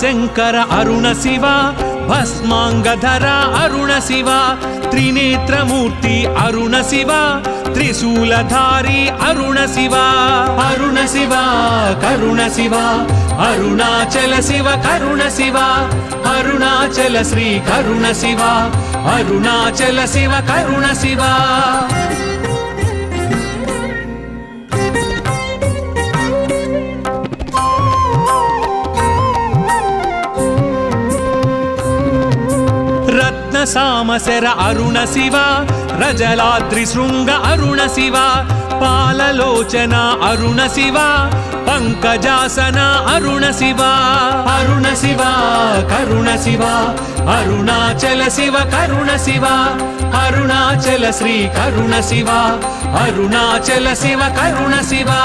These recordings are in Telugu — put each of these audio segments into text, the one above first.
शङ्कर अरुण शिवा भस्माङ्गधरा अरुण शिवा त्रिनेत्रमूर्ति अरुण शिवा त्रिशूलधारी अरुण शिवा। अरुण शिवा करुण शिवा अरुणाचल शिव करुण शिवा अरुणाचल श्री करुण शिवा अरुणाचल शिव करुण शिवा। सामसेर अरुण शिवा रजलाद्रिशृङ्ग अरुण शिवा पालोचना अरुण शिवा पङ्कजासना अरुण शिवा अरुण शिवा करुण शिवा अरुणाचल शिव करुण शिवा अरुणाचल श्री करुण शिवा अरुणाचल शिव करुण शिवा।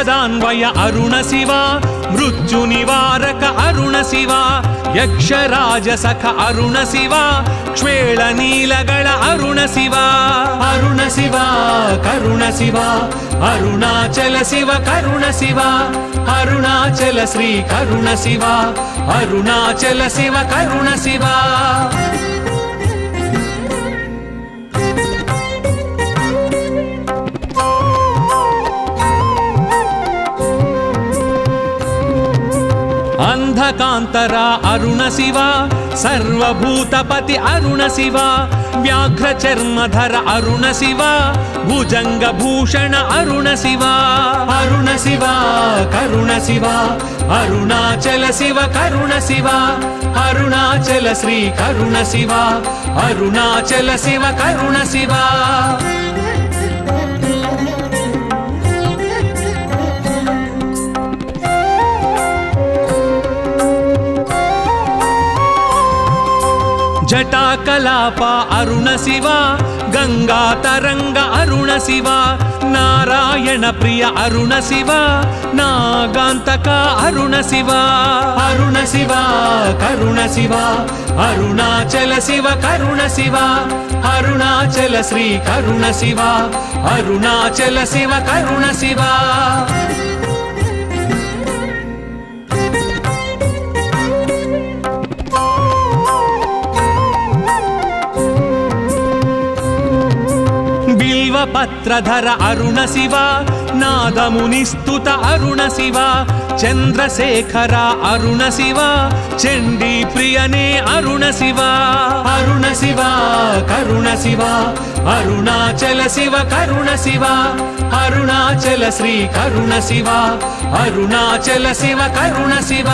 అరుణ శివ పంకజాసన అరుణ శివ అరుణ శివ కరుణ శివ. అరుణాచల శివ కరుణ శివ అరుణాచల శ్రీ కరుణ శివ అరుణాచల శివ కరుణ శివ సత్యవదాన్వయ అరుణ శివ మృత్యు నివారక అరుణ శివ. యక్షరాజ సఖ అరుణ कान्तरा अरुणशिवा सर्वभूतपति अरुणशिवा व्याघ्रचर्मधर अरुणशिवा भुजङ्गभूषण अरुणशिवा अरुणशिवा करुणशिवा अरुणाचल शिव करुणशिवा अरुणाचल श्री करुणशिवा अरुणाचल शिव करुणशिवा జటాకలాప అరుణ శివ గంగా తరంగ అరుణ శివ నారాయణ ప్రియ అరుణ శివ నాగాంతక అరుణ శివ అరుణ శివ కరుణ శివ అరుణాచల శివ కరుణ శివ అరుణాచల శ్రీ కరుణ శివ అరుణాచల శివ కరుణ శివ. బిల్వపత్రధర అరుణ శివ నాదమునిస్తుత అరుణ శివ చంద్రశేఖర అరుణ శివ చండీ ప్రియనే అరుణ శివ. అరుణ శివ కరుణ శివ అరుణాచల శివ కరుణ శివ అరుణాచల శ్రీ కరుణ శివ అరుణాచల శివ కరుణ శివ.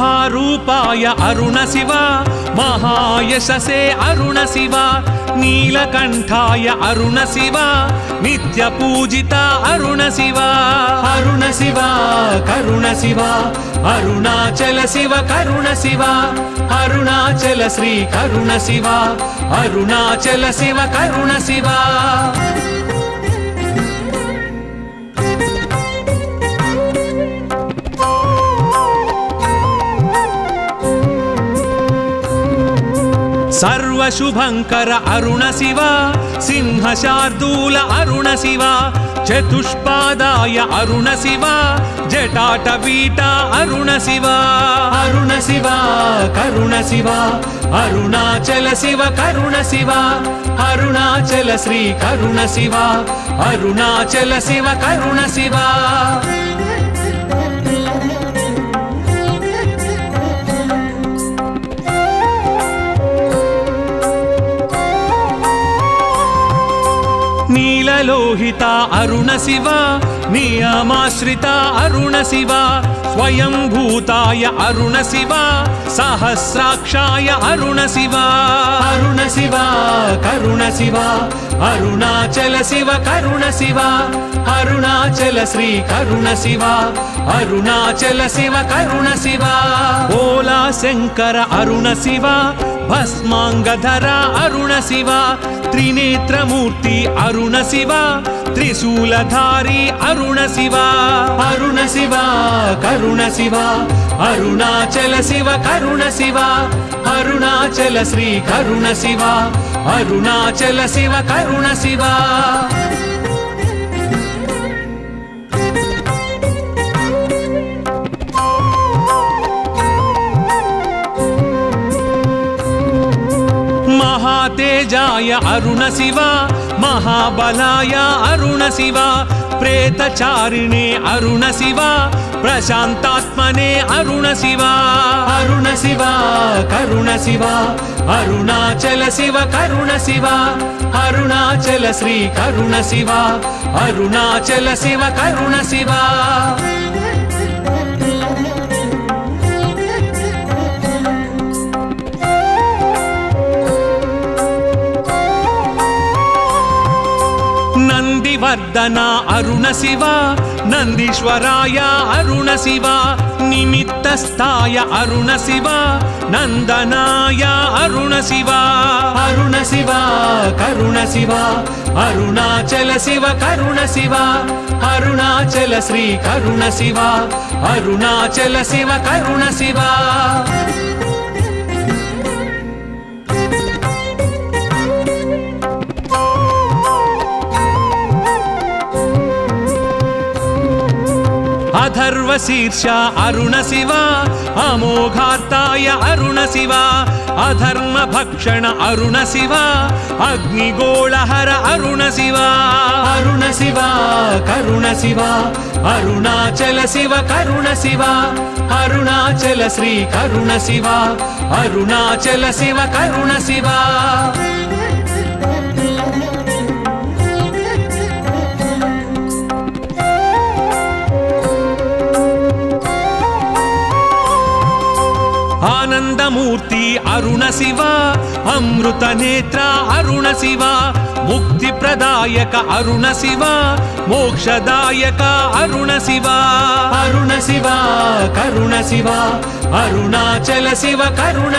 महारूपाय अरुणशिवा, महायशसे अरुणशिवा अरुण अरुणशिवा, नित्यपूजिता अरुणशिवा। अरुणशिवा, करुणशिवा, अरुणाचल शिव करुण करुणशिवा, अरुणाचल श्री करुण करुणशिवा, अरुणाचल शिव, करुणशिवा। सर्वशुभंकर अरुण शिव सर्वशुभङ्कर अरुणशिव सिंहशार्दूल अरुणशिव चतुष्पादाय अरुणशिव जटाटवीटा अरुणशिव अरुणशिव करुणशिव अरुणाचल शिव, करुण शिव, अरुणाचल श्री करुण करुणशिव अरुणाचल शिव, करुण करुणशिव నీలలోహిత అరుణ శివ నియమాశ్రిత అరుణ శివ స్వయంభూతాయ అరుణ శివ సహస్రాక్షాయ అరుణ శివ. అరుణ శివ కరుణ శివ అరుణాచల శివ కరుణ శివ అరుణాచల శ్రీ కరుణ శివ అరుణాచల శివ కరుణ శివ. ఓలా శంకర అరుణ శివ भस्माङ्गधरा अरुणशिवा त्रिनेत्रमूर्ति अरुणशिवा त्रिशूलधारी अरुणशिवा। अरुणशिवा करुणशिवा करुण अरुणाचल शिव करुण अरुणाचल श्री करुणशिवा अरुणाचल शिव करुणशिवा। महातेजाय अरुणशिवा महाबलाय अरुण शिवा, प्रेतचारिणे अरुण अरुणशिवा प्रशान्तात्मने अरुणशिवा अरुणशिवा करुणशिवा अरुणाचल शिव करुणशिवा अरुणाचल श्री करुणशिवा अरुणाचल शिव करुणशिवा अरुण अरुणशिवा नन्दीश्वराय अरुणशिवा निमित्तस्थाय अरुणशिवा नन्दनाय अरुणशिवा अरुणशिवा करुणशिवा करुण अरुणाचल शिव करुण अरुणाचल श्री करुणशिवा अरुणाचल शिव करुण శివ నందీశ్వరాయ అరుణ శివ నిమిత్తస్థాయ అరుణ శివ నందనాయ అరుణ శివ అరుణ శివ కరుణ శివ అరుణాచల శివ కరుణ శివ అరుణాచల శ్రీ కరుణ శివ అరుణాచల శివ కరుణ శివ अरुणशिवा अमृतनेत्रा अरुणशिवा मुक्तिप्रदायक अरुणशिवा मोक्षदायक अरुणशिवा। अरुणशिवा करुणशिवा अरुण अरुणाचल शिव करुण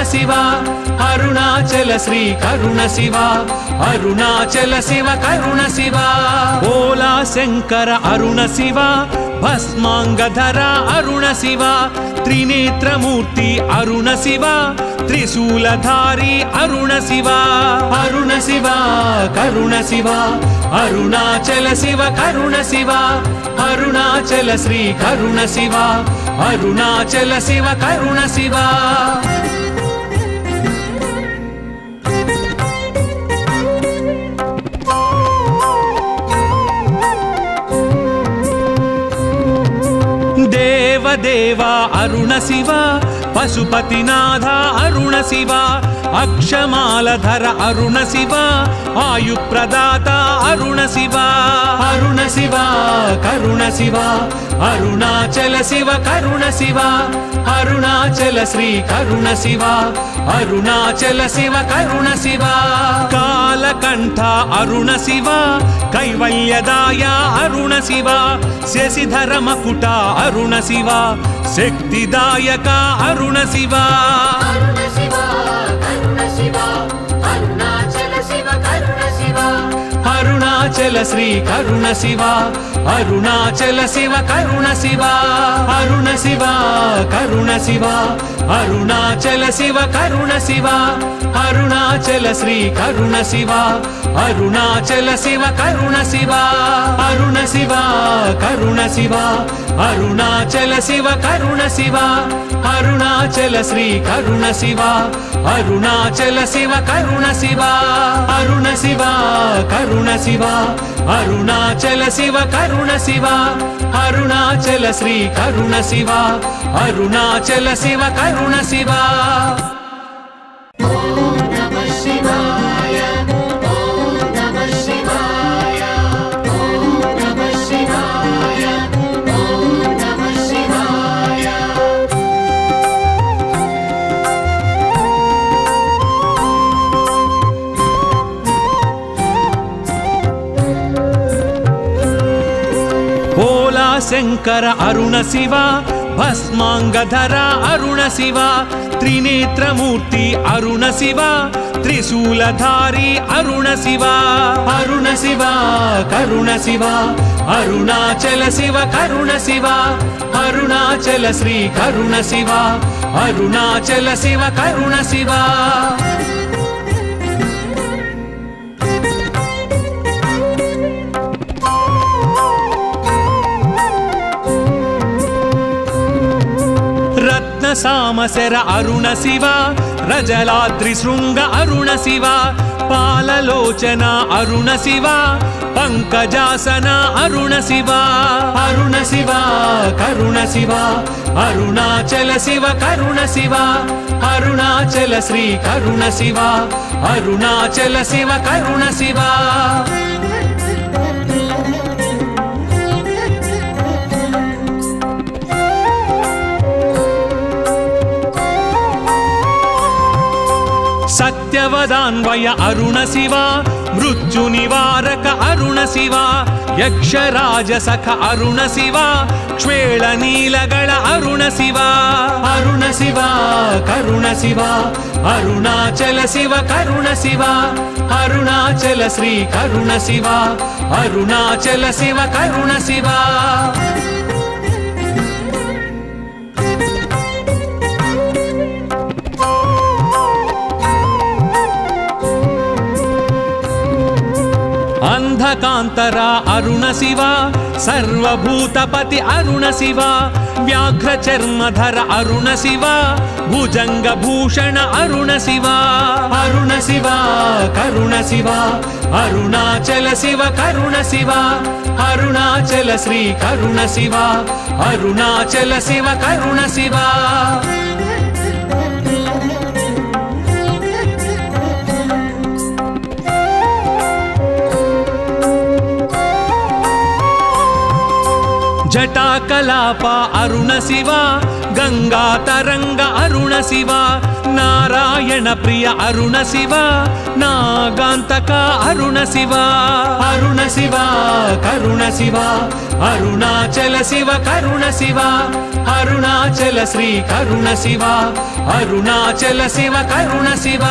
अरुणाचल श्री करुणशिवा अरुणाचल शिव करुण ओला शङ्कर अरुणशिवा भस्माङ्गधरा अरुणशिवा त्रिनेत्रमूर्ति अरुणशिवा త్రిశూలధారి అరుణ శివ. అరుణ శివ కరుణ శివ అరుణాచల శివ కరుణ శివ అరుణాచల శ్రీ కరుణ శివ అరుణాచల శివ కరుణ శివ. దేవదేవ అరుణ శివ పశుపతినాథ అరుణ శివ అక్షమాలధర అరుణ శివ ఆయుప్రదాత అరుణ శివ. అరుణ శివ కరుణ శివ అరుణాచల శివ కరుణ శివ అరుణాచల శ్రీ కరుణ శివ అరుణాచల శివ కరుణ శివ. కాలకంఠ అరుణ శివ కైవల్యదాయ అరుణ శివ శశిధర మకుట అరుణ శివ శక్తిదాయక అరుణ கருண சிவா అరుణాచల శ్రీ కరుణ శివ అరుణాచల శివ కరుణ శివ అరుణ శివ కరుణ శివ అరుణాచల శివ కరుణ శివ అరుణాచల శ్రీ కరుణ శివ అరుణాచల శివ కరుణ శివ అరుణ శివ కరుణ శివ అరుణాచల శివ కరుణ శివ అరుణాచల శ్రీ కరుణ శివ అరుణాచల శివ కరుణ శివ అరుణ శివ కరుణ శివ अरुणाचल शिव करुण शिवा अरुणाचल श्री करुण शिवा अरुणा चल शिव करुण शिवा। शङ्कर अरुण शिवा भस्माङ्गधरा अरुण शिवा त्रिनेत्रमूर्ति अरुण शिवा त्रिशूलधारी अरुण शिवा। अरुण शिवा करुण शिवा अरुणाचल शिव करुण शिवा अरुणाचल श्री करुण शिवा अरुणाचल शिव करुण शिवा। सामसेर अरुण शिवा रजलाद्रिशृङ्ग अरुण शिवा पालोचना अरुण शिवा पङ्कजासना अरुण शिवा अरुण शिवा करुण शिवा अरुणाचल शिव करुण शिवा अरुणाचल श्री करुण शिवा अरुणाचल शिव करुण शिवा। అరుణ శివ పంకజాసన అరుణ శివ అరుణ శివ కరుణ శివ అరుణాచల శివ కరుణ శివ అరుణాచల శ్రీ కరుణ శివ అరుణాచల శివ కరుణ శివ సత్యవదాన్వయ అరుణ శివ మృత్యు నివారక అరుణ శివ యక్షరాజ సఖ అరుణ कान्तरा अरुणशिवा सर्वभूतपति भूषण अरुण अरुणशिवा अरुण अरुणशिवा अरुणशिवा करुणशिवा अरुणाचल शिव, करुण करुणशिवा अरुणाचल श्री करुण करुणशिवा अरुणाचल शिव करुणशिवा జటాకలాప అరుణ శివ గంగా తరంగ అరుణ శివ నారాయణ ప్రియ అరుణ శివ నాగాంతక అరుణ శివ అరుణ శివ కరుణ శివ అరుణాచల శివ కరుణ శివ అరుణాచల శ్రీ కరుణ శివ అరుణాచల శివ కరుణ శివ.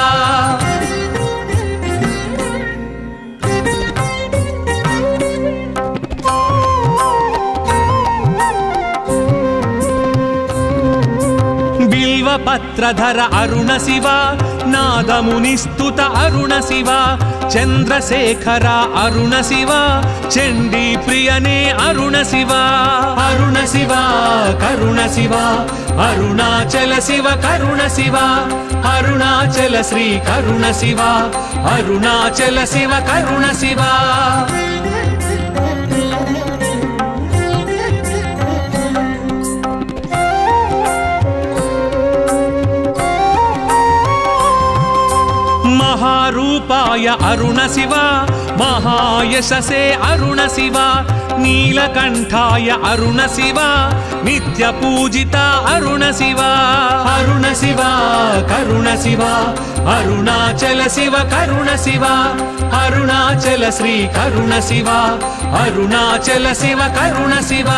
पत्रधर अरुण शिव नाद मुनिस्तुत अरुण दैवपत्रधर अरुणशिव नादमुनिस्तुत अरुणशिव चन्द्रशेखर अरुणशिव चण्डीप्रियने अरुणशिव अरुणशिव करुणशिव अरुणाचल शिव, करुण करुणशिव अरुणाचल श्री करुण करुणशिव अरुणाचल शिव, करुण करुणशिव महारूपाय अरुणशिव महायशसे अरुणशिव नीलकण्ठाय अरुणशिव नित्यपूजिता अरुणशिव अरुणशिव करुणशिव अरुणाचल शिव, करुण करुणशिव अरुणाचल श्री करुण करुणशिव अरुणाचल शिव, करुण करुणशिव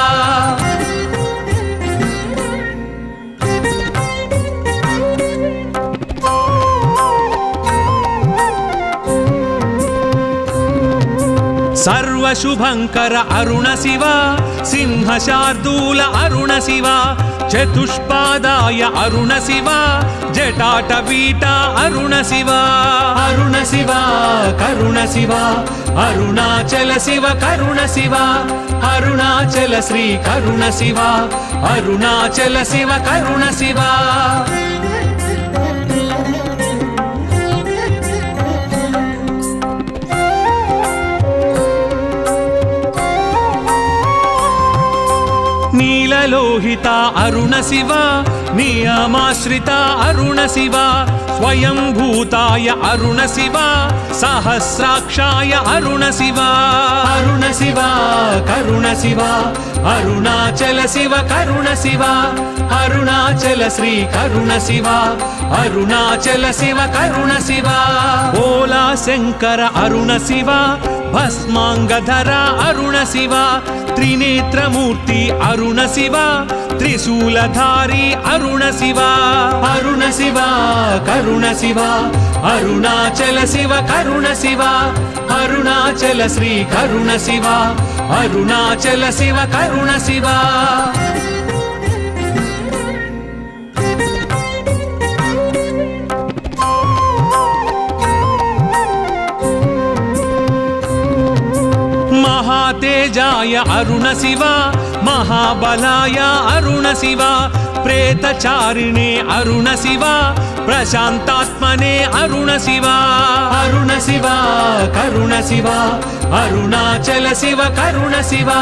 सर्वशुभङ्कर अरुणशिव सिंहशार्दूल अरुणशिव चतुष्पादाय अरुणशिव जटाटवीटा अरुणशिव अरुणशिव करुणशिव अरुण शिवा अरुणाचल शिव करुण शिवा अरुणाचल श्री करुण अरुणाचल शिव करुण నీలలోహిత అరుణ శివ నియమాశ్రిత అరుణ శివ స్వయంభూతాయ అరుణ శివ సహస్రాక్షాయ అరుణ శివ. అరుణ శివ కరుణ శివ అరుణాచల శివ కరుణ శివ అరుణాచల శ్రీ కరుణ శివ అరుణాచల శివ కరుణ శివ. ఓలా శంకర అరుణ శివ भस्माङ्गधरा अरुणशिवा त्रिनेत्रमूर्ति अरुणशिवा त्रिशूलधारी अरुणशिवा। अरुणशिवा करुणशिवा करुण अरुणाचल शिव करुण अरुणाचल श्री करुणशिवा अरुणाचल शिव करुण तेजा अरुण शिवा, महाबलाय अरुण शिवा, प्रेतचारिणे अरुणशिवा प्रशान्तात्मने अरुणशिवा अरुणशिवा करुणशिवा अरुणाचल शिव करुणशिवा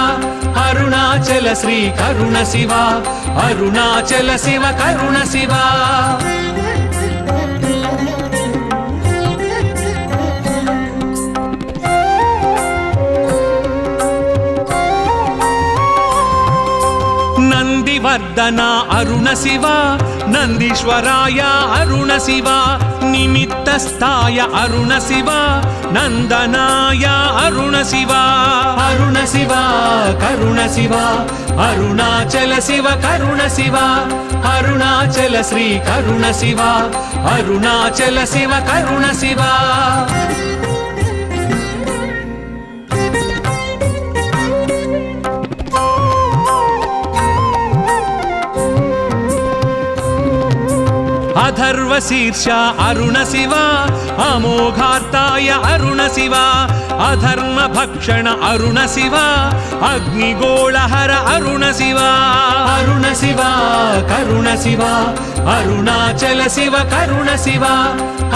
अरुणाचल श्री करुणशिवा अरुणाचल शिव करुणशिवा अरुण अरुणशिवा नन्दीश्वराय अरुणशिवा निमित्तस्थाय अरुणशिवा नन्दनाय अरुणशिवा अरुणशिवा करुणशिवा करुण अरुणाचल शिव करुण अरुणाचल श्री करुणशिवा अरुणाचल शिव करुणशिवा अधर्वशीर्ष अरुण शिवा अमोघाताय अरुण शिवा अधर्म भक्षण अरुणशिवा अमोघार्ताय अरुणशिवा, अधर्मभक्षण अरुणशिवा, अग्निगोळहर अरुणशिवा। अरुणशिवा, करुणशिवा, अरुणाचल शिव करुण करुणशिवा,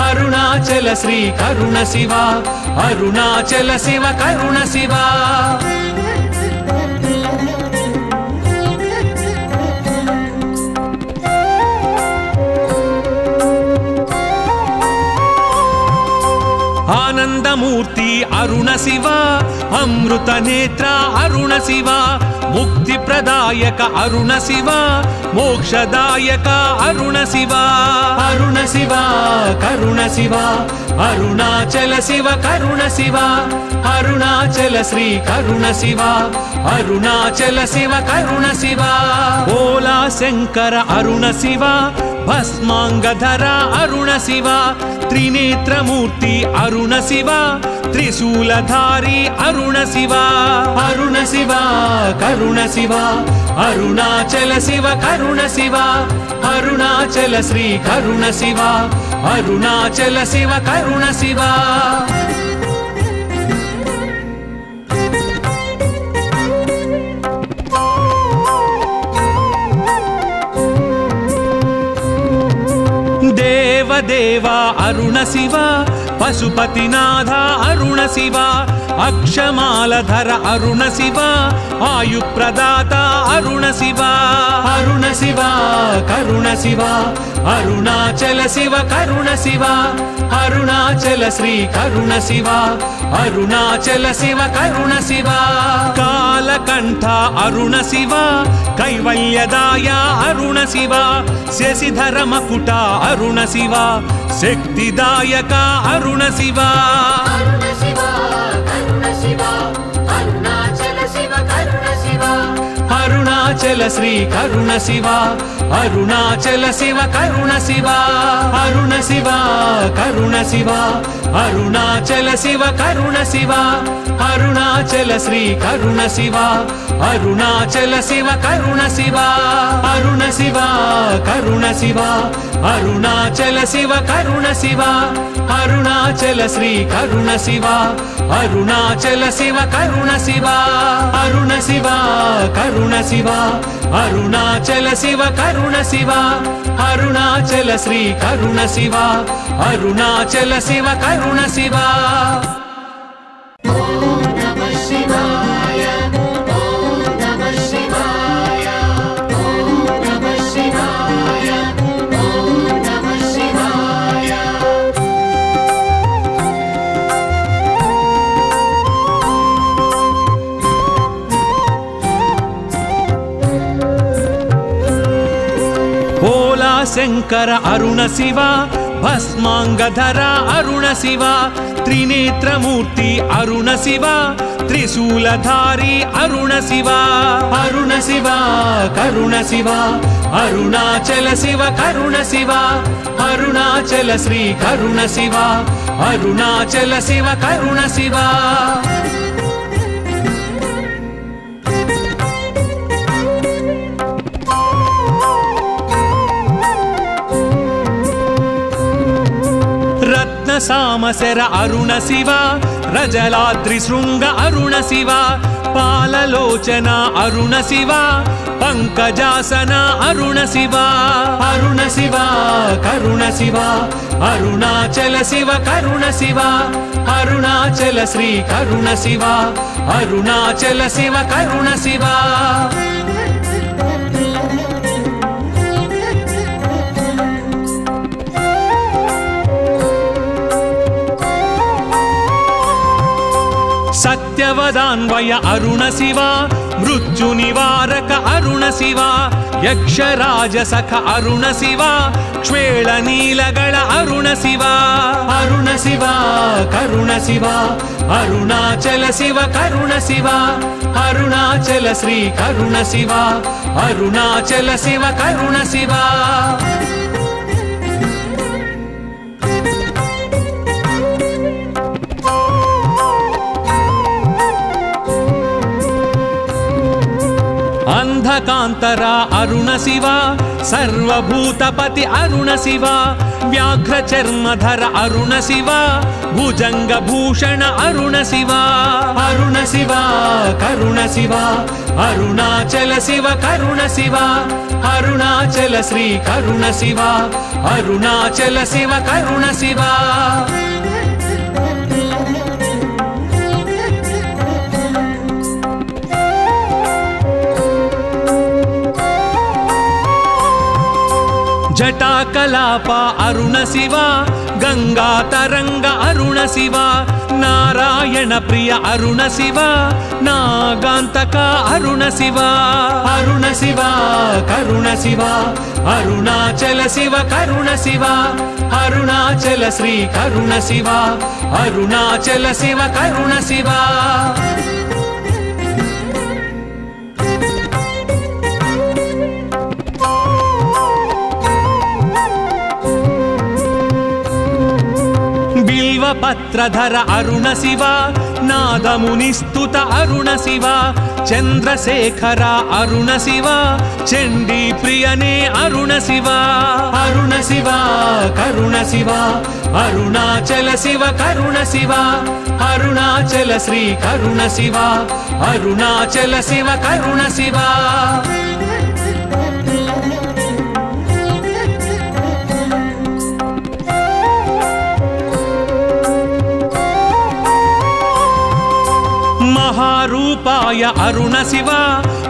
अरुणाचल श्री करुण करुणशिवा, अरुणाचल शिव करुण करुणशिवा। मूर्ति अरुण शिव अमृत नेत्र अरुण शिवा मुक्ति प्रदायक अरुण शिवा मोक्षदायक अरुण शिव। अरुण शिवा करुण शिवा अरुणाचल शिव करुण शिव अरुणाचल श्री करुण शिवा अरुणाचल शिव करुण शिव। ओला शंकर अरुण शिव भस्मांगधरा अरुण शिवा त्रिनेत्रमूर्ति अरुण शिवा त्रिशूलधारी अरुण शिवा। अरुण शिवा करुण शिवा अरुणाचल शिव करुण शिवा। अरुणाचल श्री करुण शिवा अरुणाचल शिव करुण शिवा। देवदेवा पशुपतिनाथ अरुण शिवा అరుణ శివ అక్షమాలధర అరుణ శివ ఆయుప్రదాత అరుణ శివ. అరుణ శివ కరుణ శివ అరుణాచల శివ కరుణ శివ. అరుణాచల శ్రీ కరుణ శివ అరుణాచల శివ కరుణ శివ. కాలకంఠ అరుణ శివ కైవల్యదాయ అరుణ శివ. శశిధర మకుట అరుణ శివ శక్తిదాయక అరుణ శివ. Shiva. అరుణాచల శ్రీ కరుణ శివ అరుణాచల శివ కరుణ శివ అరుణ శివ కరుణ శివ అరుణాచల శివ కరుణ శివ అరుణాచల శ్రీ కరుణ శివ అరుణాచల శివ కరుణ శివ అరుణ శివ కరుణ శివ అరుణాచల శివ కరుణ శివ అరుణాచల శ్రీ కరుణ శివ అరుణాచల శివ కరుణ శివ అరుణ శివ కరుణ శివ అరుణాచల శివ కరుణ శివ. అరుణాచల శ్రీ కరుణ శివ. అరుణాచల శివ కరుణ శివ. शङ्कर अरुणशिवा भस्माङ्गधर अरुणशिवा त्रिनेत्रमूर्ति अरुणशिवा त्रिशूलधारी अरुणशिवा अरुणशिवा करुणशिवा अरुणाचल शिव करुणशिवा अरुणाचल श्री करुणशिवा अरुणाचल शिव करुणशिवा ಅರುಣ ಸಾಮಸರ ಅರುಣ ಶಿವ ರಜಲಾದ್ರಿ ಶೃಂಗ ಅರುಣ ಶಿವ ಪಾಲಲೋಚನ ಅರುಣ ಶಿವ ಪಂಕಜಾಸನ ಅರುಣ ಶಿವ ಅರುಣ ಶಿವ ಕರುಣ ಶಿವ ಅರುಣಾಚಲ ಶಿವ ಕರುಣ ಶಿವ ಅರುಣಾಚಲ ಶ್ರೀ ಕರುಣ ಶಿವ ಅರುಣಾಚಲ ಶಿವ ಕರುಣ ಶಿವ भवदान्वय अरुणशिवा मृत्युनिवारक अरुणशिवा यक्षराजसख अरुणशिवा क्ष्वेळनीलगळ अरुणशिवा अरुणशिवा करुणशिवा अरुणाचल शिव करुणशिवा अरुणाचल श्री करुणशिवा अरुणाचल शिव करुणशिवा अंधकांतर अरुण शिव, सर्वभूतपति भूषण अरुण अरुणशिवा अरुण अरुणशिवा अरुणशिवा करुणशिवा अरुणाचल शिव, करुण करुणशिवा अरुणाचल श्री करुणशिवा अरुणाचल शिव, करुण करुणशिवा జటాకలాప అరుణ శివ గంగా తరంగ అరుణ శివ నారాయణ ప్రియ అరుణ శివ నాగాంతక అరుణ శివ అరుణ శివ కరుణ శివ అరుణాచల శివ కరుణ శివ అరుణాచల శ్రీ కరుణ శివ అరుణాచల శివ కరుణ శివ. బిల్వపత్రధర అరుణ శివ నాదమునిస్తుత అరుణ శివ చంద్రశేఖర అరుణ శివ చండీ ప్రియనే అరుణ శివ. అరుణ శివ కరుణ శివ అరుణాచల శివ కరుణ శివ. అరుణాచల శ్రీ కరుణ శివ అరుణాచల శివ కరుణ శివ. महापाय अरुणशिवा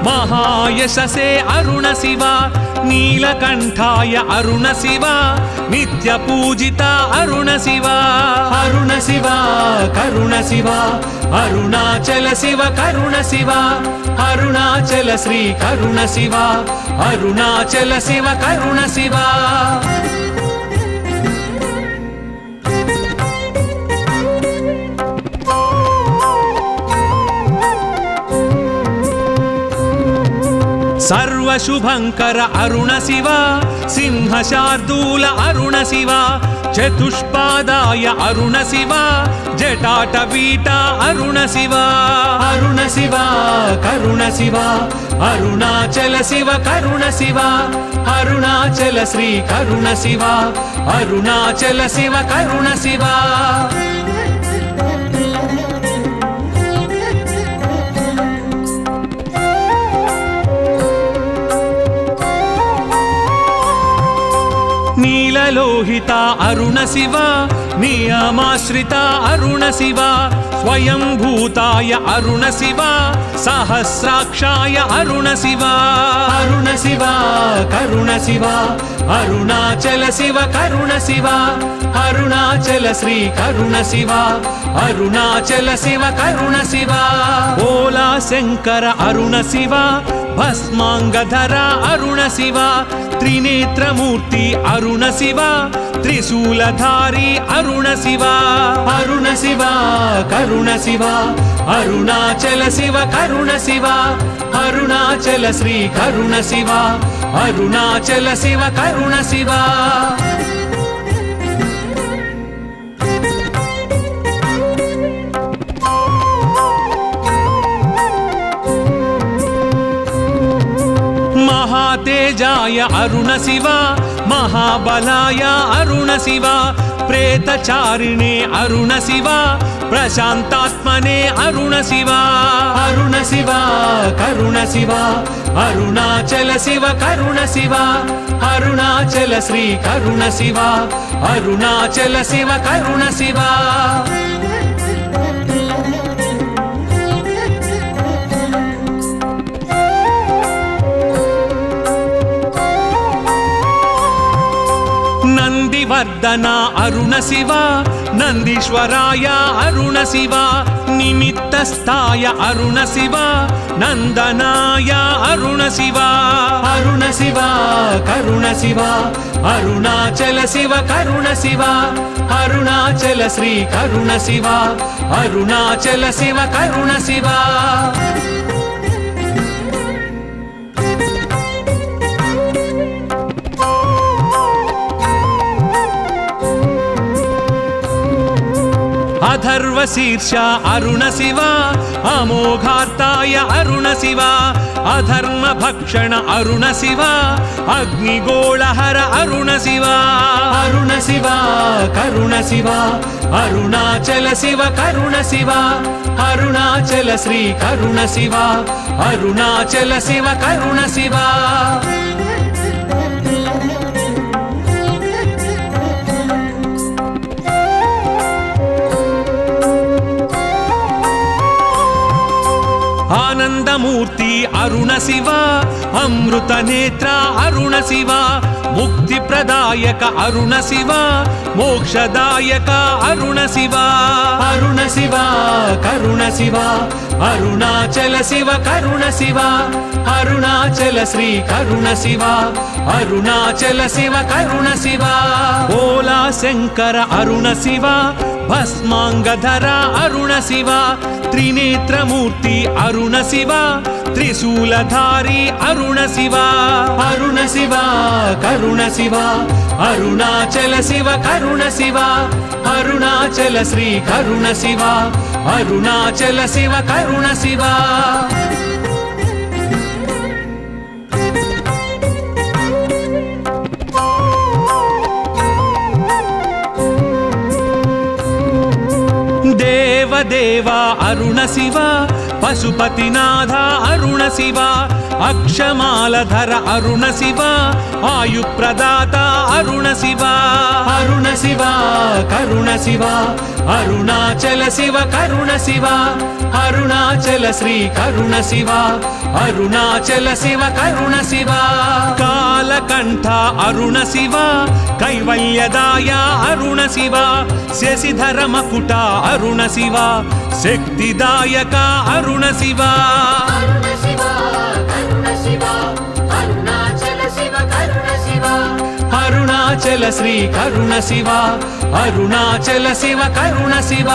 महायशसे अरुणशिवा अरुण अरुणशिवा अरुण अरुणशिवा अरुणशिवा करुणशिवा अरुणाचल शिव, करुण शिव, अरुणाचल श्री करुण करुणशिवा अरुणाचल शिव, करुण करुणशिवा सर्वशुभंकर अरुण शिव सर्वशुभङ्कर अरुणशिव सिंहशार्दूल अरुणशिव चतुष्पादाय अरुणशिव जटाटवीटा अरुणशिव अरुणशिव करुणशिव अरुणाचल शिव करुणशिव अरुणाचल श्री करुण करुणशिव अरुणाचल शिव करुणशिव मोहिता अरुणशिवा नियमाश्रिता अरुणशिवा स्वयंभूताय अरुणशिवा सहस्राक्षाय अरुणशिवा अरुणशिवा करुणशिवा अरुणाचल शिव करुणशिवा अरुणाचल श्री करुण करुणशिवा अरुणाचल शिव करुणशिवा ओला शिव अरुणशिवा अरुण शिवा त्रिनेत्रमूर्ति अरुण शिवा त्रिशूलधारी अरुण शिवा। अरुण शिवा करुण शिवा अरुणाचल शिव करुण शिवा अरुणाचल श्री करुण शिवा अरुणाचल शिव करुण शिवा। महातेजाय अरुणशिवा महाबलाय अरुणशिवा प्रेतचारिणे अरुण अरुणशिवा प्रशान्तात्मने अरुणशिवा अरुणशिवा करुणशिवा अरुणाचल शिव करुणशिवा अरुणाचल श्री करुणशिवा अरुणाचल शिव करुणशिवा वदना अरुणशिवा नन्दीश्वराय अरुणशिवा निमित्तस्थाय अरुणशिवा नन्दनाय अरुणशिवा अरुणशिवा करुणशिवा करुण अरुणाचल शिव करुण अरुणाचल श्री करुणशिवा अरुणाचल शिव करुणशिवा अधर्वशीर्ष अरुण शिव अमोघाताय अरुण शिव अधर्म अधर्वशीर्षा अरुणशिवा, अमोघार्ताय अरुणशिवा अरुण अरुणशिवा अरुण अरुणशिवा। अरुणशिवा, करुणशिवा, अरुणाचल शिव करुण शिव अरुणाचल श्री करुण करुणशिवा, अरुणाचल शिव करुण करुणशिवा। आनन्दमूर्ति अरुणशिव अमृतनेत्र अरुणशिव मुक्तिप्रदायक अरुणशिव मोक्षदायक अरुणशिव अरुणशिव करुणशिव अरुणाचल शिव करुण शिवा। अरुणाचल श्री करुण शिवा। अरुणाचल शिव करुण शिवा। ओला शङ्कर अरुण शिवा। भस्माङ्गधरा अरुण शिवा। त्रिनेत्रमूर्ति अरुण शिवा। त्रिशूलधारी अरुण शिवा। अरुण शिवा करुण शिवा। అరుణాచల శివ కరుణ శివ. అరుణాచల శ్రీ కరుణ శివ. అరుణాచల శివ కరుణ శివ. అరుణాచల శివ కరుణ శివ అరుణాచల శ్రీ కరుణ శివ అరుణాచల శివ కరుణ శివ దేవదేవ అరుణ శివ. పశుపతినాథ అరుణ శివ. అక్షమాలధర అరుణ శివ ఆయుప్రదాత అరుణ శివ. అరుణ శివ కరుణ శివ అరుణాచల శివ కరుణ శివ. అరుణాచల శ్రీ కరుణ శివ అరుణాచల శివ కరుణ శివ. కాలకంఠ అరుణ శివ కైవల్యదాయ అరుణ శివ. శశిధర మకుట అరుణ శివ శక్తిదాయక అరుణ శివ. కరుణ శివ అరుణాచల శ్రీ కరుణ శివ అరుణాచల శివ కరుణ శివ.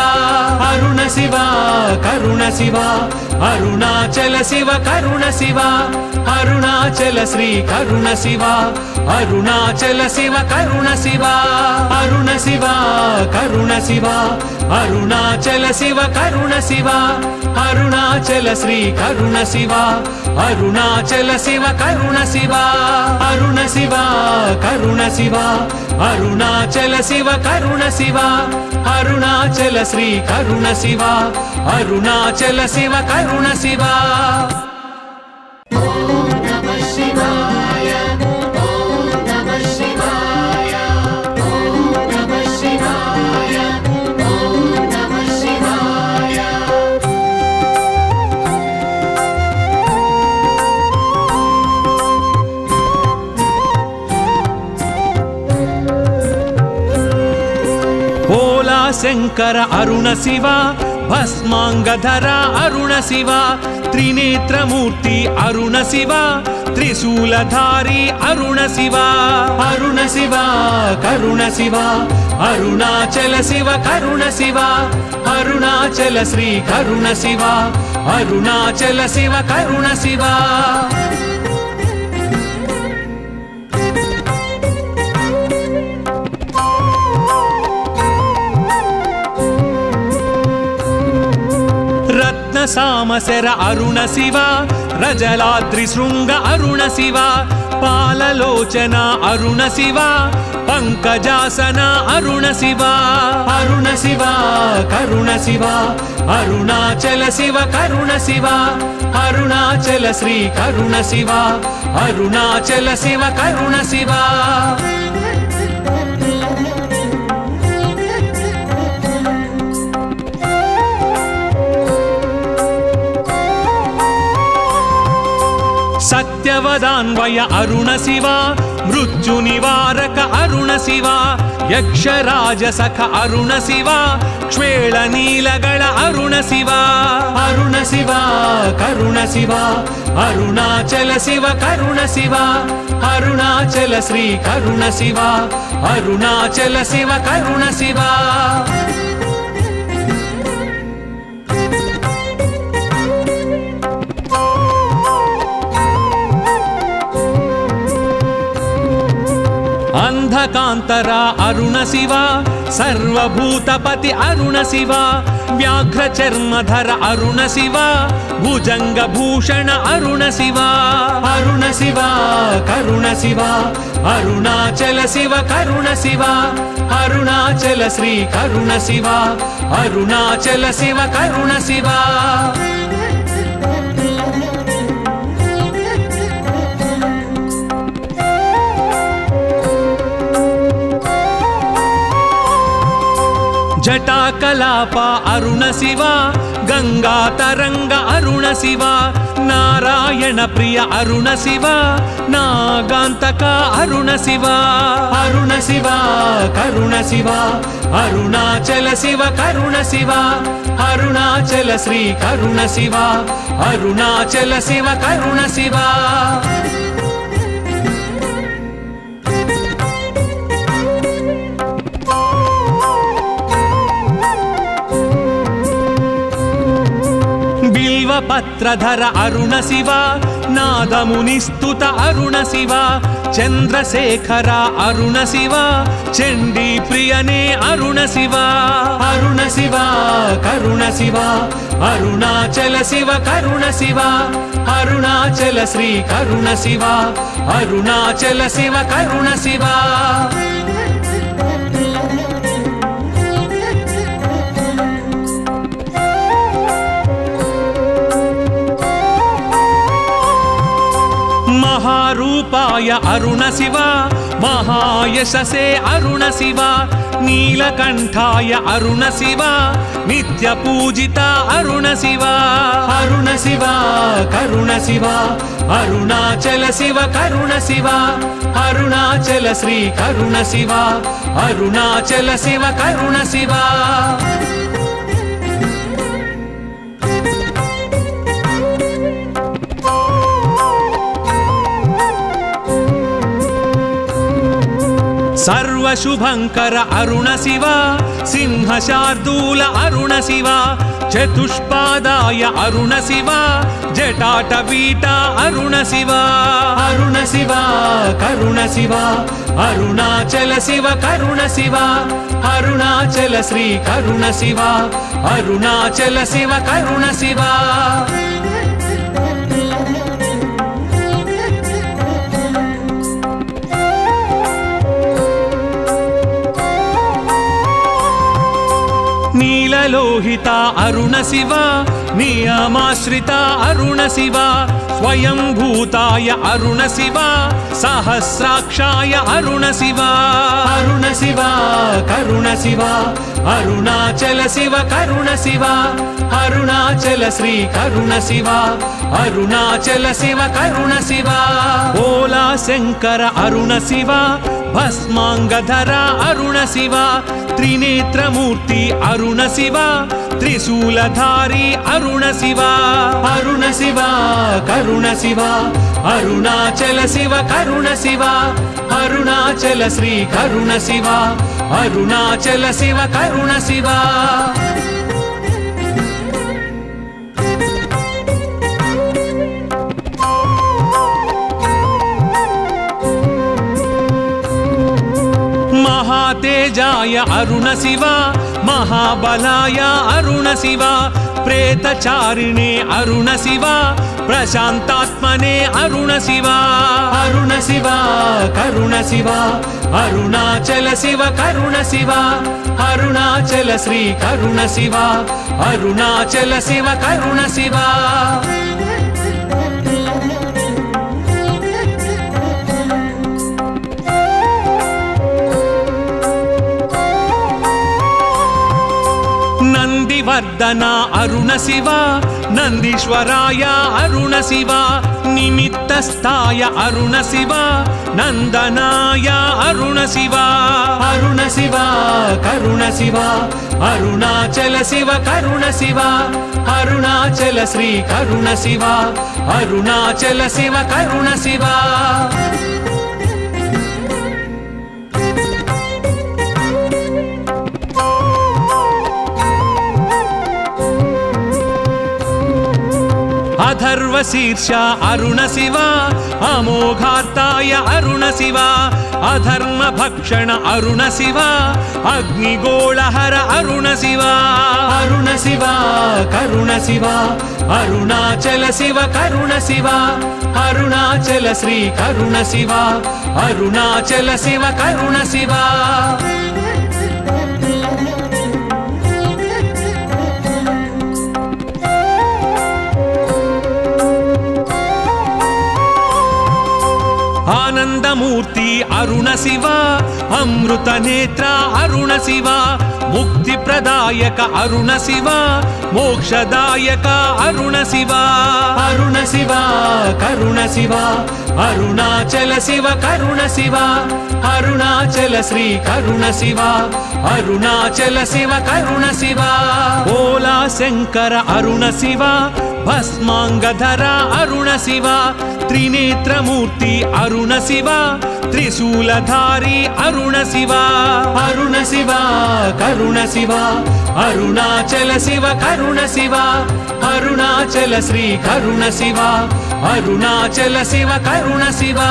అరుణ శివ కరుణ శివ అరుణాచల శివ కరుణ శివ. అరుణాచల శ్రీ కరుణ శివ అరుణాచల శివ కరుణ శివ. అరుణ శివ కరుణ శివ అరుణాచల శివ కరుణ శివ. అరుణాచల శ్రీ కరుణ శివ. అరుణాచల శివ కరుణ శివ. అరుణ శివ కరుణ శివ. అరుణాచల శివ కరుణ శివ. అరుణాచల శ్రీ కరుణ శివ. అరుణాచల శివ కరుణ శివ. शङ्कर अरुण शिवा भस्माङ्गधरा अरुण शिवा त्रिनेत्रमूर्ति अरुण शिवा त्रिशूलधारी अरुण शिवा अरुण शिवा करुण शिवा अरुणाचल शिव करुण शिवा अरुणाचल श्री करुण शिवा अरुणाचल शिव करुण शिवा రత్న సామశర అరుణ శివ రజలాద్రి శృంగ అరుణ శివ పాలలోచన అరుణ శివ పంకజాసన అరుణ శివ అరుణ శివ కరుణ శివ అరుణాచల శివ కరుణ శివ అరుణాచల శ్రీ కరుణ శివ అరుణాచల శివ కరుణ శివ. सर्वदान्वय अरुणशिवा मृत्युनिवारक अरुणशिवा अरुण शिवा। अरुण शिवा, करुण शिवा, अरुणाचल शिव, करुण शिवा, अरुणाचल श्री, करुण शिवा, अरुणाचल शिव, करुण शिवा। अंधकांतर अरुण शिव, सर्वभूतपति भूषण अरुण शिवा अरुण शिवा अरुणशिवा करुणशिवा अरुणाचल शिव, करुण शिव, अरुणाचल श्री करुण शिव, अरुणाचल शिव, करुण शिवा। జటాకలాప అరుణ శివ గంగా తరంగ అరుణ శివ నారాయణ ప్రియ అరుణ శివ నాగాంతక అరుణ శివ అరుణ శివ కరుణ శివ అరుణాచల శివ కరుణ శివ అరుణాచల శ్రీ కరుణ శివ అరుణాచల శివ కరుణ శివ. పత్రధర అరుణ శివ నాదమునిస్తుత అరుణ శివ చంద్రశేఖర అరుణ శివ చండీ ప్రియనే అరుణ శివ. అరుణ శివ కరుణ శివ అరుణాచల శివ కరుణ శివ అరుణాచల శ్రీ కరుణ శివ అరుణాచల శివ కరుణ శివ. महारूपाय अरुणशिवा महायशसे अरुणशिवा अरुण अरुणशिवा अरुण अरुणशिवा अरुणशिवा करुणशिवा अरुणाचल शिव, करुण करुणशिवा अरुणाचल श्री करुण करुणशिवा अरुणाचल शिव, करुण करुणशिवा सर्वशुभङ्कर अरुणशिव सिंहशार्दूल अरुणशिव चतुष्पादाय अरुणशिव जटाटवीटा अरुणशिव अरुणशिव करुणशिव अरुणाचल शिव करुणशिव अरुणाचल श्री करुण करुणशिव अरुणाचल शिव करुणशिव నీలలోహిత అరుణ శివ నియమాశ్రిత అరుణ శివ స్వయంభూతాయ అరుణ శివ సహస్రాక్షాయ అరుణ శివ. అరుణ శివ కరుణ శివ అరుణాచల శివ కరుణ శివ అరుణాచల శ్రీ కరుణ శివ అరుణాచల శివ కరుణ శివ. ఓలా శంకర అరుణ శివ भस्माङ्गधरा अरुणशिवा त्रिनेत्रमूर्ति अरुणशिवा त्रिशूलधारी अरुण शिवा अरुण शिवा करुण अरुणाचल शिव करुण अरुणाचल श्री करुणशिवा अरुणाचल शिव करुणशिवा। तेजाय अरुणशिवा महाबलाय अरुणशिवा प्रेतचारिणे अरुणशिवा अरुण शिवा, करुण शिवा, अरुणाचल शिव, करुण शिवा, अरुणाचल श्री करुण शिवा, अरुणाचल शिव, करुण शिवा। अरुण अरुणशिवा नन्दीश्वराय अरुणशिवा निमित्तस्थाय अरुणशिवा नन्दनाय अरुणशिवा अरुणशिवा करुणशिवा करुण अरुणाचल शिव करुण अरुणाचल श्री करुणशिवा अरुणाचल शिव करुण अथर्वशीर्षा अरुणशिवा, अमोघार्ताय अरुणशिवा अरुण अरुणशिवा अरुण अरुणशिवा। अरुणशिवा, करुणशिवा, अरुणाचल शिव करुण करुणशिवा, अरुणाचल श्री करुण करुणशिवा, अरुणाचल शिव करुण करुणशिवा। ఆనందమూర్తి అరుణ శివ అమృత నేత్ర అరుణ శివ ముక్తి ప్రదాయక అరుణ శివ మోక్షదాయక అరుణ శివ అరుణ శివ కరుణ శివ అరుణాచల శివ కరుణ శివ అరుణాచల శ్రీ కరుణ శివ అరుణాచల శివ కరుణ శివ ఓలా శంకర అరుణ శివ भस्माङ्गधरा अरुण शिवा त्रिनेत्रमूर्ति अरुण शिवा त्रिशूलधारी अरुण शिवा अरुण शिवा करुण शिवा अरुणाचल शिव करुण शिवा अरुणाचल श्री करुण शिवा अरुणाचल शिव करुण शिवा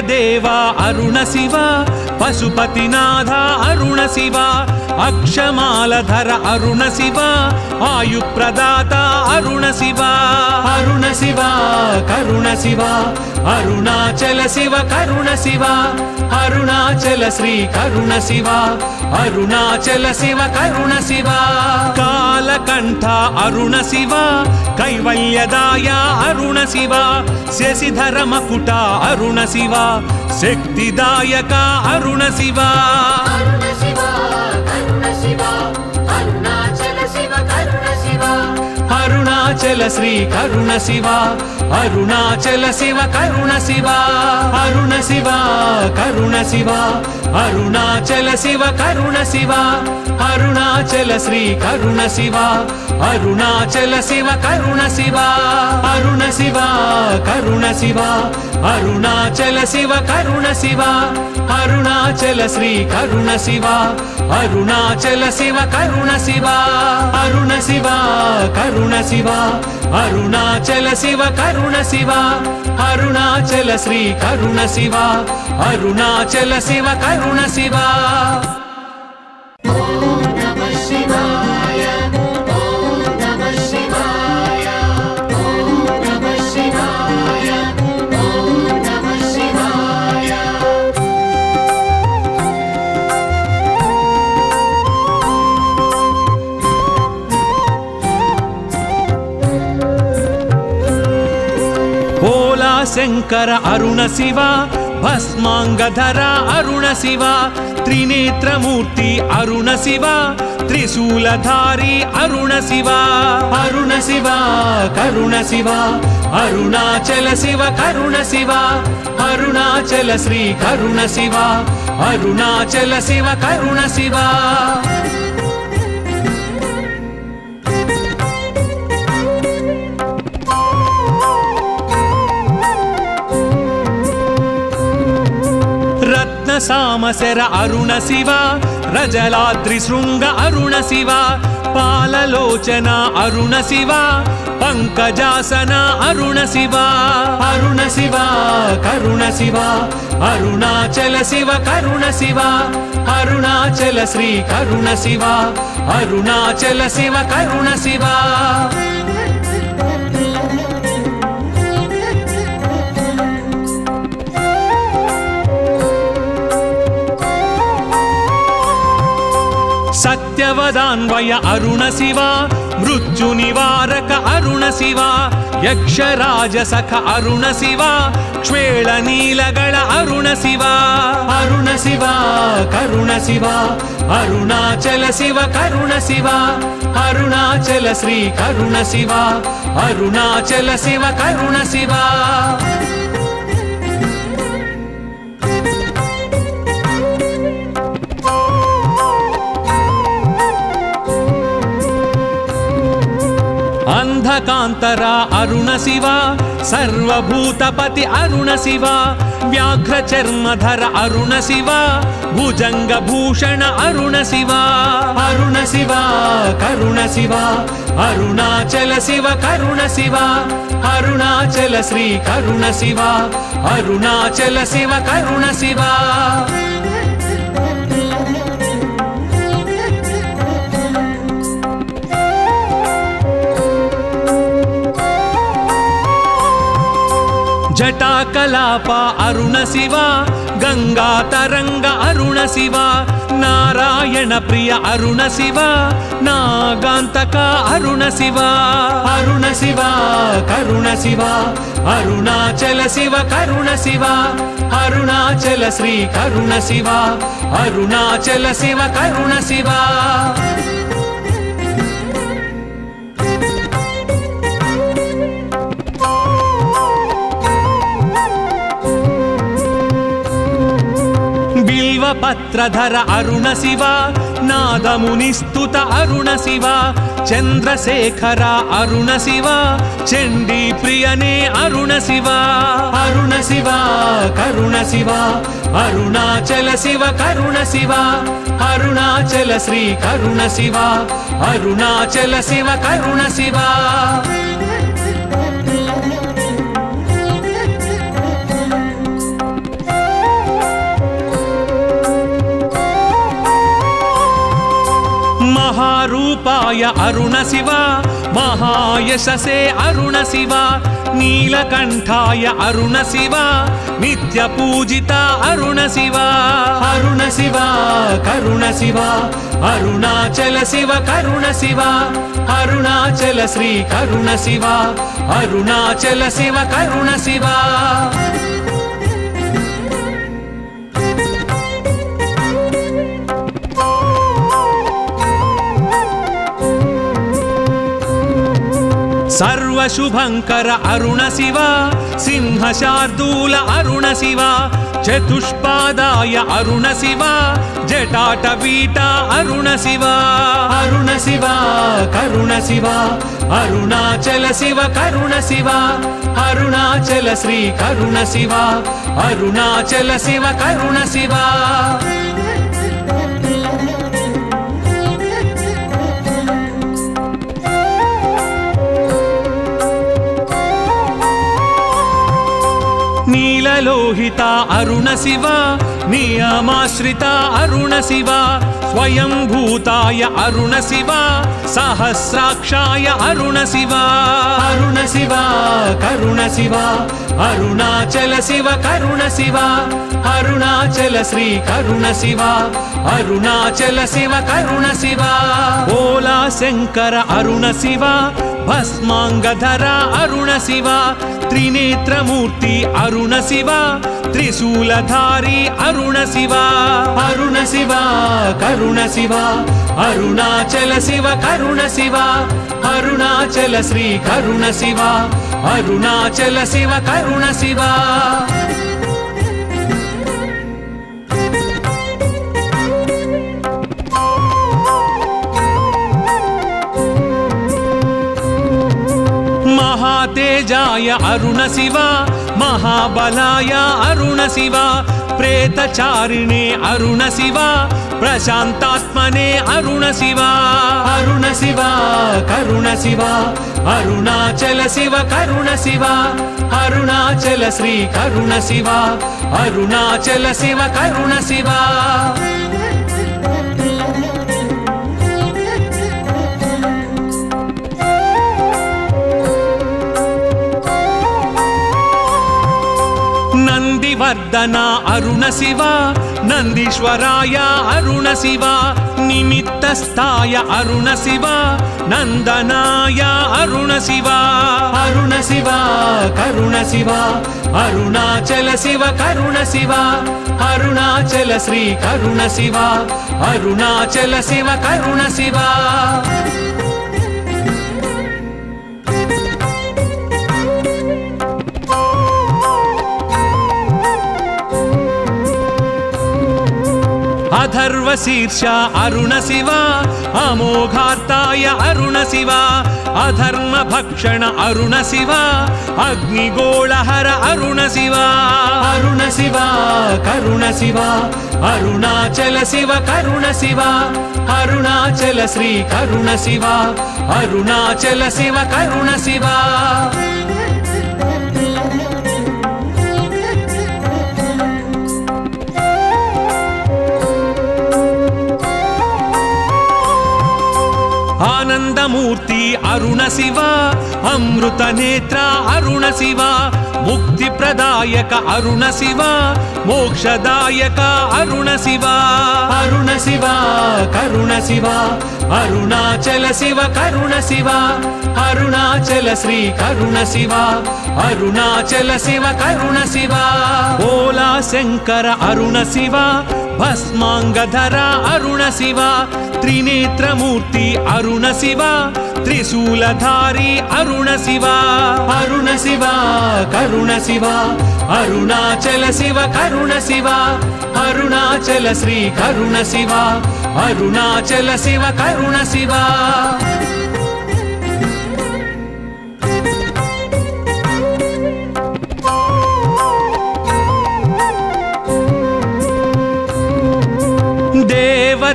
देवा अरुणशिवा पशुपतिनाथा अरुणशिवा अक्षमालधर अरुणशिवा अरुण अरुणशिवा अरुणशिवा करुणशिवा अरुणाचल शिव, करुण करुणशिवा अरुणाचल श्री करुण करुणशिवा अरुणाचल शिव, करुण करुणशिवा ಬಾಲಕಂಠ ಅರುಣ ಶಿವ ಕೈವಲ್ಯದಾಯ ಅರುಣ ಶಿವ ಶಶಿಧರ ಮಕುಟ ಅರುಣ ಶಿವ ಶಕ್ತಿದಾಯಕ ಅರುಣ ಶಿವ ಅರುಣ ಶಿವ ಅರುಣ ಶಿವ ಅರುಣಾಚಲ ಶಿವ ಅರುಣ ಶಿವ అరుణాచల శ్రీ కరుణ శివ అరుణాచల శివ కరుణ శివ అరుణ శివ కరుణ శివ అరుణాచల శివ కరుణ శివ అరుణాచల శ్రీ కరుణ శివ అరుణాచల శివ కరుణ శివ అరుణ శివ కరుణ శివ అరుణాచల శివ కరుణ శివ అరుణాచల శ్రీ కరుణ శివ అరుణాచల శివ కరుణ శివ అరుణ శివ కరుణ शिवा अरुणाचल शिव करुण शिवा अरुणाचल श्री करुण शिवा अरुणाचल शिव करुण शिवा। शङ्कर अरुण शिवा भस्माङ्गधरा अरुण शिवा त्रिनेत्रमूर्ति अरुण शिवा त्रिशूलधारी अरुण शिवा अरुण शिवा करुण शिवा अरुणाचल शिव करुण शिवा अरुणाचल श्री करुण शिवा अरुणाचल शिव करुण शिवा सामसेर अरुण शिवा रजलाद्रिशृङ्ग अरुण शिवा पाललोचना अरुण शिवा पङ्कजासना अरुण शिवा। अरुण शिवा करुण शिवा अरुणाचल शिव करुण शिवा अरुणाचल श्री करुण शिवा अरुणाचल शिव करुण शिवा। प्रदान्वय अरुणशिवा मृत्युनिवारक अरुणशिवा यक्षराजसख अरुणशिवा क्ष्वेळनीलगळ अरुणशिवा अरुणशिवा करुणशिवा अरुणाचल शिव करुणशिवा अरुणाचल श्री करुणशिवा अरुणाचल शिव करुणशिवा अंधकांतर अरुण शिव, सर्वभूतपति भूषण अरुण अरुणशिवा अरुण अरुणशिवा अरुणशिवा करुणशिवा अरुणाचल शिव, करुण शिव, अरुणाचल श्री करुण करुणशिवा अरुणाचल शिव, करुण करुणशिवा జటాకలాప అరుణ శివ గంగా తరంగ అరుణ శివ నారాయణ ప్రియ అరుణ శివ నాగాంతక అరుణ శివ అరుణ శివ కరుణ శివ అరుణాచల శివ కరుణ శివ అరుణాచల శ్రీ కరుణ శివ అరుణాచల శివ కరుణ శివ. బిల్వపత్రధర అరుణ శివ నాదమునిస్తుత అరుణ శివ చంద్రశేఖర అరుణ శివ చండీ ప్రియనే అరుణ శివ. అరుణ శివ కరుణ శివ అరుణాచల శివ కరుణ శివ అరుణాచల శ్రీ కరుణ శివ అరుణాచల శివ కరుణ శివ. महारूपाय अरुणशिव महायशसे अरुणशिव अरुण अरुणशिव अरुण अरुणशिव अरुणशिव करुणशिव अरुणाचल शिव करुणशिव अरुणाचल श्री करुण करुणशिव अरुणाचल शिव करुणशिव सर्वशुभङ्कर अरुणशिव सिंहशार्दूल अरुणशिव चतुष्पादाय अरुणशिव जटाटवीटा अरुणशिव। अरुणशिव करुणशिव शिवा अरुण अरुणाचल शिव करुण शिवा अरुणाचल श्री करुण अरुणाचल शिव करुण నీలలోహిత అరుణ శివ నియమాశ్రిత అరుణ శివ స్వయంభూతాయ అరుణ శివ సహస్రాక్షాయ అరుణ శివ. అరుణ శివ కరుణ శివ అరుణాచల శివ కరుణ శివ అరుణాచల శ్రీ కరుణ శివ అరుణాచల శివ కరుణ శివ. ఓలా శంకర అరుణ శివ भस्माङ्गधरा अरुण शिवा त्रिनेत्रमूर्ति अरुण शिवा त्रिशूलधारी अरुण शिवा अरुण शिवा करुण शिवा अरुणाचल शिव करुण शिवा अरुणाचल श्री करुण अरुणाचल शिव करुण महातेजाय अरुणशिवा महाबलाय अरुण अरुणशिवा प्रेतचारिणे अरुण अरुणशिवा प्रशान्तात्मने अरुणशिवा अरुणशिवा करुणशिवा अरुणाचल शिव करुणशिवा अरुणाचल श्री करुण शिवा, अरुणाचल शिव, करुण शिवा। अरुण अरुणशिवा नन्दीश्वराय अरुणशिवा निमित्तस्थाय अरुणशिवा नन्दनाय अरुणशिवा अरुणशिवा करुणशिवा करुण अरुणाचल शिव करुण शिवा अरुणाचल श्री करुण अरुणाचल शिव करुण अधर्वशीर्षा अरुण शिवा अमोघाताय अरुण शिवा अधर्म अधर्वशीर्ष अरुणशिवा, अमोघार्ताय अरुणशिवा अरुण शिवा अरुण शिवा करुण शिवा अरुणाचल शिव करुण शिवा अरुणाचल श्री करुण शिवा अरुणाचल शिव, करुणशिवा। आनन्दमूर्ति अरुणशिवा अमृतनेत्रा अरुणशिवा मुक्तिप्रदायक अरुणशिवा मोक्षदायक अरुणशिवा अरुणशिवा करुणशिवा अरुणाचल शिव करुणशिवा अरुणाचल श्री करुणशिवा अरुणाचल शिव करुणशिवा ओला शङ्कर अरुणशिवा भस्माङ्गधरा अरुणशिवा त्रिनेत्रमूर्ति अरुणशिवा त्रिशूलधारी अरुणशिवा अरुणशिवा करुणशिवा करुण अरुणाचल शिव करुणशिवा अरुणाचल श्रीकरुण शिवा अरुणाचल शिव करुणशिवा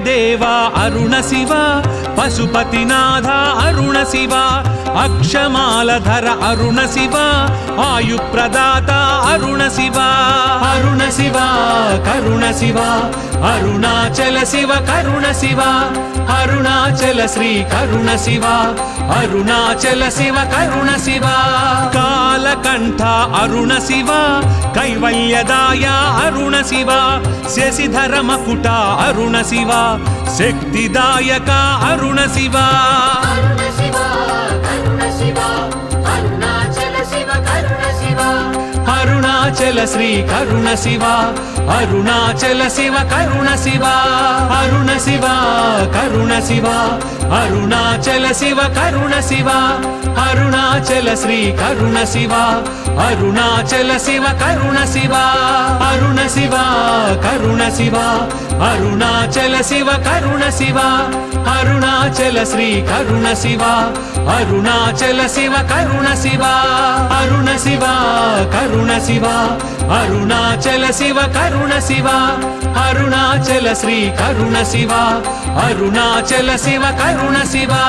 देवा अरुणशिवा పశుపతినాథ అరుణ శివ అక్షమాలధర అరుణ శివ ఆయుప్రదాత అరుణ శివ. అరుణ శివ కరుణ శివ అరుణాచల శివ కరుణ శివ. అరుణాచల శ్రీ కరుణ శివ అరుణాచల శివ కరుణ శివ. కాలకంఠ అరుణ శివ కైవల్యదాయ అరుణ శివ. శశిధర మకుట అరుణ శివ. శక్తిదాయక అరుణ கருணசிவா. అరుణాచల శ్రీ కరుణ శివ అరుణాచల శివ కరుణ శివ అరుణ శివ కరుణ శివ అరుణాచల శివ కరుణ శివ అరుణాచల శ్రీ కరుణ శివ అరుణాచల శివ కరుణ శివ అరుణ శివ కరుణ శివ అరుణాచల శివ కరుణ శివ అరుణాచల శ్రీ కరుణ శివ అరుణాచల శివ కరుణ శివ అరుణ శివ కరుణ శివ अरुणाचल शिव करुण शिवा अरुणाचल श्री करुण शिवा अरुणाचल शिव करुण शिवा।